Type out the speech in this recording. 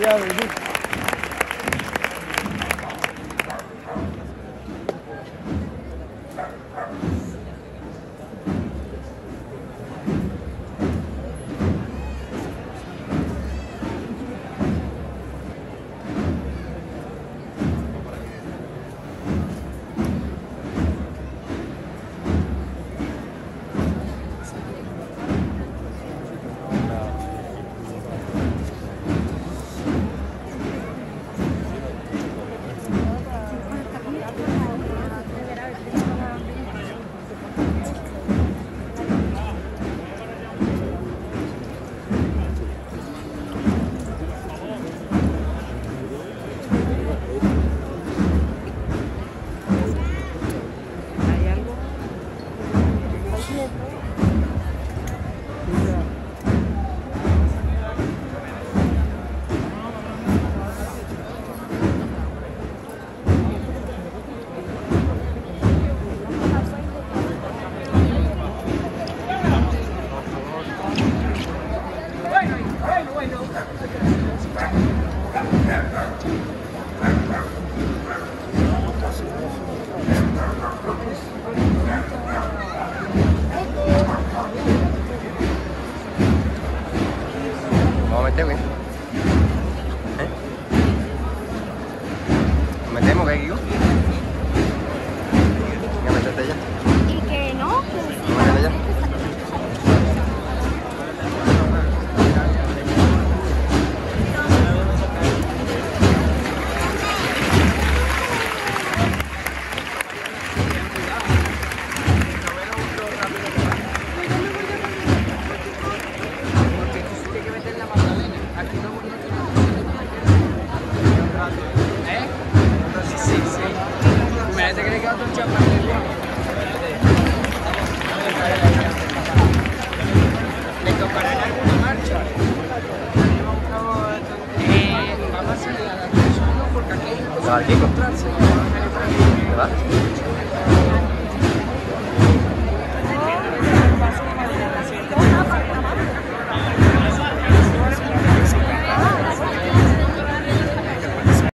Ya, baby. ¿Hay Güey. ¿Eh? ¿Nos metemos que hay que ir? Venga, métete ya. ¿Le tocarán alguna marcha? Eh, vamos a la porque aquí hay que encontrarse. ¿Verdad?